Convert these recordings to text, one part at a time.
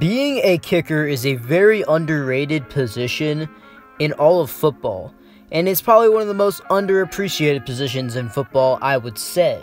Being a kicker is a very underrated position in all of football, and it's probably one of the most underappreciated positions in football, I would say.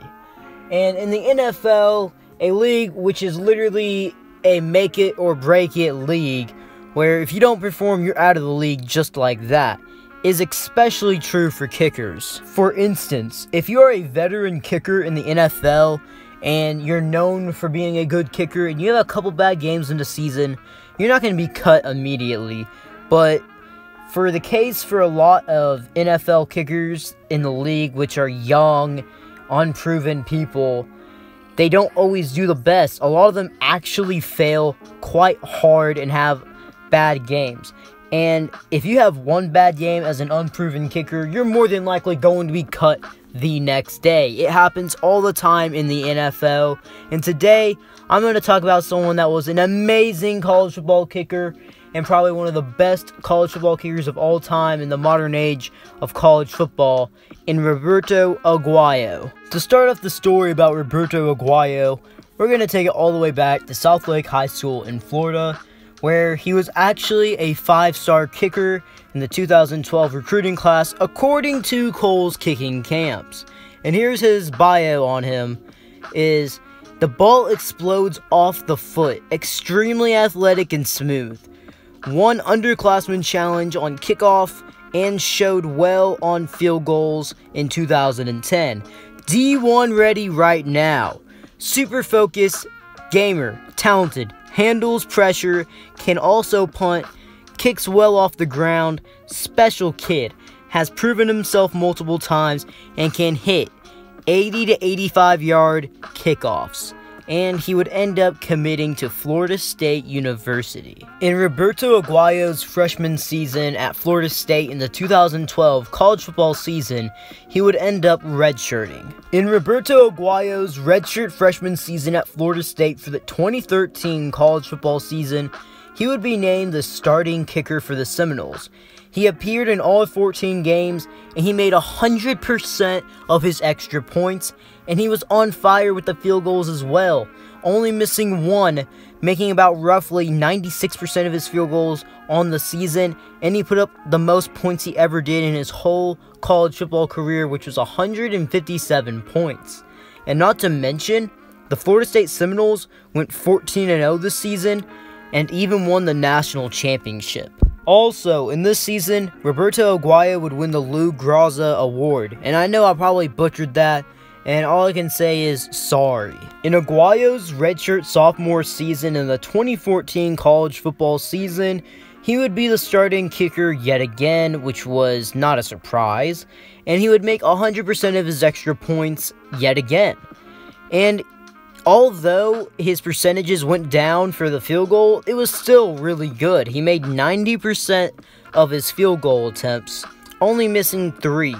And in the NFL, a league which is literally a make it or break it league, where if you don't perform, you're out of the league just like that, is especially true for kickers. For instance, if you're a veteran kicker in the NFL, and you're known for being a good kicker and you have a couple bad games in the season, you're not going to be cut immediately. But for the case for a lot of NFL kickers in the league, which are young, unproven people, they don't always do the best. A lot of them actually fail quite hard and have bad games. And if you have one bad game as an unproven kicker, you're more than likely going to be cut the next day. It happens all the time in the NFL. And today, I'm going to talk about someone that was an amazing college football kicker and probably one of the best college football kickers of all time in the modern age of college football in Roberto Aguayo. To start off the story about Roberto Aguayo, we're going to take it all the way back to Southlake High School in Florida where he was actually a five star kicker in the 2012 recruiting class, according to Kohl's Kicking Camps. And here's his bio on him is the ball explodes off the foot, extremely athletic and smooth. Won underclassmen challenge on kickoff and showed well on field goals in 2010. D1 ready right now. Super focused, gamer, talented, handles pressure, can also punt, kicks well off the ground, special kid, has proven himself multiple times, and can hit 80 to 85 yard kickoffs and he would end up committing to Florida State University. In Roberto Aguayo's freshman season at Florida State in the 2012 college football season, he would end up redshirting. In Roberto Aguayo's redshirt freshman season at Florida State for the 2013 college football season, he would be named the starting kicker for the Seminoles. He appeared in all 14 games and he made 100% of his extra points and he was on fire with the field goals as well, only missing one, making about roughly 96% of his field goals on the season, and he put up the most points he ever did in his whole college football career, which was 157 points. And not to mention, the Florida State Seminoles went 14 0 this season and even won the national championship. Also, in this season, Roberto Aguayo would win the Lou Groza Award, and I know I probably butchered that, and all I can say is sorry. In Aguayo's redshirt sophomore season in the 2014 college football season, he would be the starting kicker yet again, which was not a surprise, and he would make 100% of his extra points yet again. And although his percentages went down for the field goal, it was still really good. He made 90% of his field goal attempts, only missing three.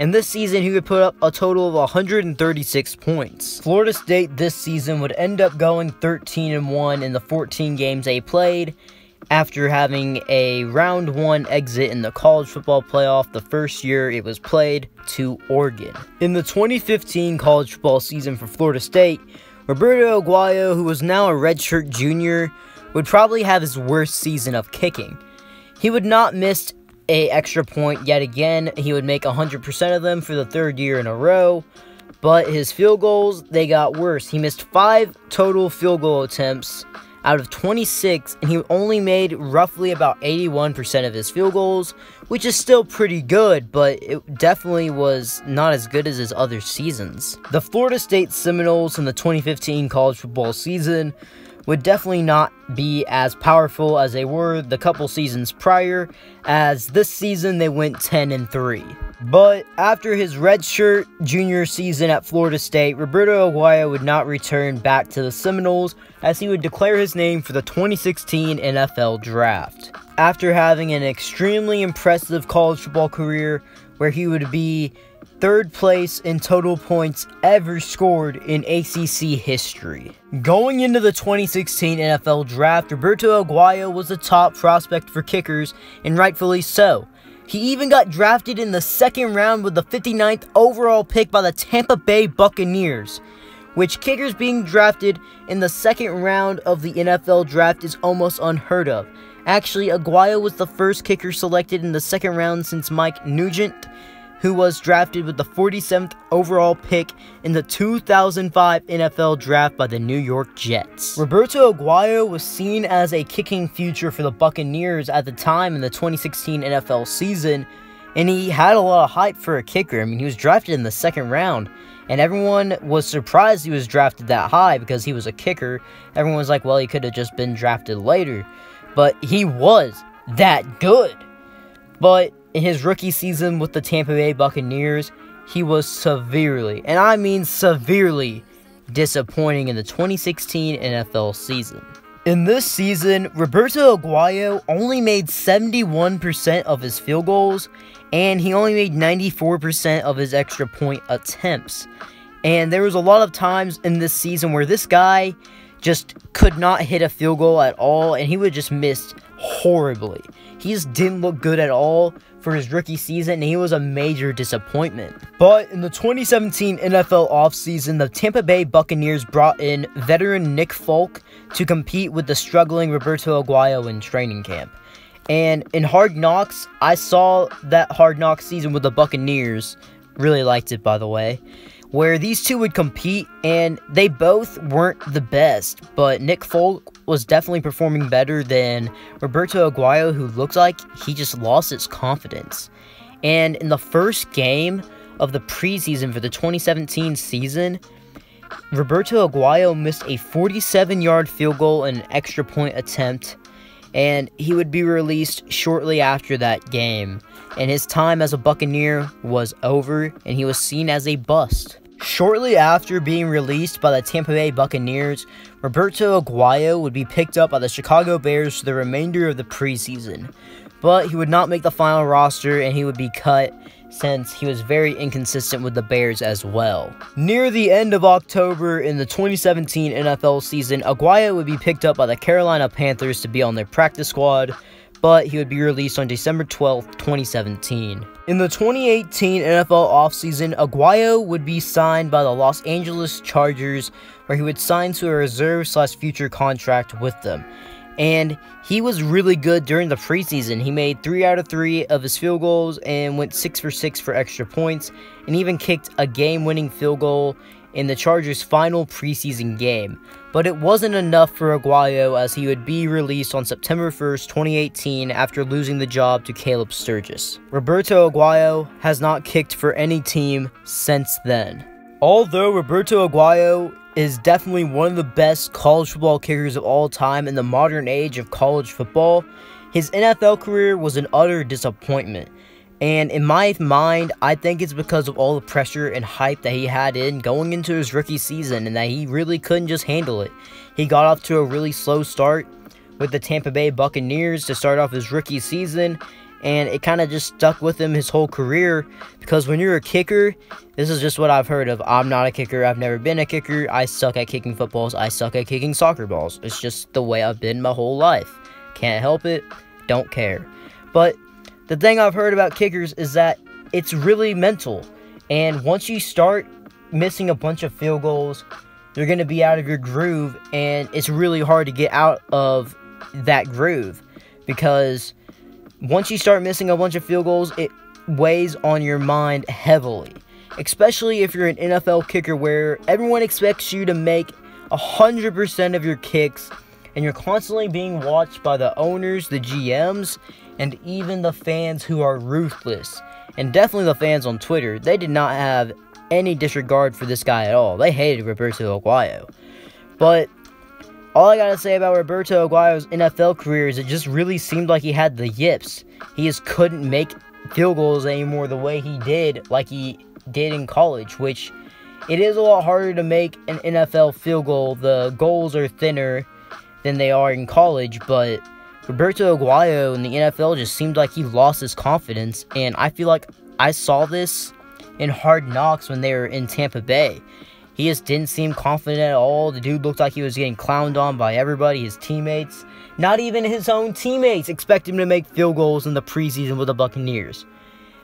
And this season, he would put up a total of 136 points. Florida State this season would end up going 13 and 1 in the 14 games they played after having a round one exit in the college football playoff the first year it was played to Oregon. In the 2015 college football season for Florida State, Roberto Aguayo, who was now a redshirt junior, would probably have his worst season of kicking. He would not miss a extra point yet again. He would make 100% of them for the third year in a row. But his field goals, they got worse. He missed 5 total field goal attempts out of 26, and he only made roughly about 81% of his field goals, which is still pretty good, but it definitely was not as good as his other seasons. The Florida State Seminoles in the 2015 college football season would definitely not be as powerful as they were the couple seasons prior, as this season they went 10 and 3. But after his redshirt junior season at Florida State, Roberto Aguayo would not return back to the Seminoles as he would declare his name for the 2016 NFL Draft. After having an extremely impressive college football career where he would be third place in total points ever scored in ACC history. Going into the 2016 NFL Draft, Roberto Aguayo was the top prospect for kickers, and rightfully so. He even got drafted in the second round with the 59th overall pick by the Tampa Bay Buccaneers, which kickers being drafted in the second round of the NFL draft is almost unheard of. Actually, Aguayo was the first kicker selected in the second round since Mike Nugent, who was drafted with the 47th overall pick in the 2005 NFL draft by the New York Jets. Roberto Aguayo was seen as a kicking future for the Buccaneers at the time in the 2016 NFL season, and he had a lot of hype for a kicker. I mean, he was drafted in the second round, and everyone was surprised he was drafted that high because he was a kicker. Everyone was like, well, he could have just been drafted later but he was that good. But in his rookie season with the Tampa Bay Buccaneers, he was severely, and I mean severely, disappointing in the 2016 NFL season. In this season, Roberto Aguayo only made 71% of his field goals, and he only made 94% of his extra point attempts. And there was a lot of times in this season where this guy just could not hit a field goal at all, and he would just miss horribly. He just didn't look good at all for his rookie season, and he was a major disappointment. But in the 2017 NFL offseason, the Tampa Bay Buccaneers brought in veteran Nick Folk to compete with the struggling Roberto Aguayo in training camp. And in Hard Knocks, I saw that Hard Knocks season with the Buccaneers. Really liked it, by the way where these two would compete, and they both weren't the best, but Nick Folk was definitely performing better than Roberto Aguayo, who looked like he just lost his confidence. And in the first game of the preseason for the 2017 season, Roberto Aguayo missed a 47 yard field goal and an extra point attempt, and he would be released shortly after that game and his time as a Buccaneer was over, and he was seen as a bust. Shortly after being released by the Tampa Bay Buccaneers, Roberto Aguayo would be picked up by the Chicago Bears for the remainder of the preseason. But he would not make the final roster and he would be cut since he was very inconsistent with the Bears as well. Near the end of October in the 2017 NFL season, Aguayo would be picked up by the Carolina Panthers to be on their practice squad, but he would be released on December 12, 2017. In the 2018 NFL offseason, Aguayo would be signed by the Los Angeles Chargers, where he would sign to a reserve slash future contract with them. And he was really good during the preseason. He made three out of three of his field goals and went six for six for extra points, and even kicked a game winning field goal in the Chargers' final preseason game, but it wasn't enough for Aguayo as he would be released on September 1st, 2018 after losing the job to Caleb Sturgis. Roberto Aguayo has not kicked for any team since then. Although Roberto Aguayo is definitely one of the best college football kickers of all time in the modern age of college football, his NFL career was an utter disappointment. And in my mind, I think it's because of all the pressure and hype that he had in going into his rookie season and that he really couldn't just handle it. He got off to a really slow start with the Tampa Bay Buccaneers to start off his rookie season, and it kind of just stuck with him his whole career because when you're a kicker, this is just what I've heard of. I'm not a kicker, I've never been a kicker, I suck at kicking footballs, I suck at kicking soccer balls. It's just the way I've been my whole life. Can't help it, don't care. But the thing I've heard about kickers is that it's really mental. And once you start missing a bunch of field goals, you're going to be out of your groove, and it's really hard to get out of that groove because once you start missing a bunch of field goals, it weighs on your mind heavily. Especially if you're an NFL kicker where everyone expects you to make 100% of your kicks and you're constantly being watched by the owners, the GMs, and even the fans who are ruthless. And definitely the fans on Twitter, they did not have any disregard for this guy at all. They hated Roberto Aguayo. But all I gotta say about Roberto Aguayo's NFL career is it just really seemed like he had the yips. He just couldn't make field goals anymore the way he did, like he did in college, which it is a lot harder to make an NFL field goal. The goals are thinner than they are in college, but Roberto Aguayo in the NFL just seemed like he lost his confidence, and I feel like I saw this in Hard Knocks when they were in Tampa Bay. He just didn't seem confident at all. The dude looked like he was getting clowned on by everybody, his teammates. Not even his own teammates expect him to make field goals in the preseason with the Buccaneers.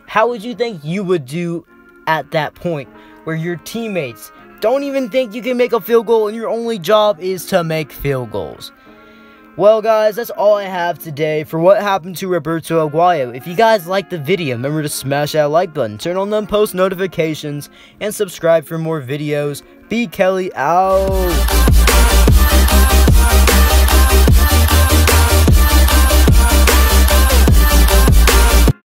How would you think you would do at that point where your teammates don't even think you can make a field goal and your only job is to make field goals. Well, guys, that's all I have today for what happened to Roberto Aguayo. If you guys liked the video, remember to smash that like button, turn on them post notifications, and subscribe for more videos. B. Kelly out.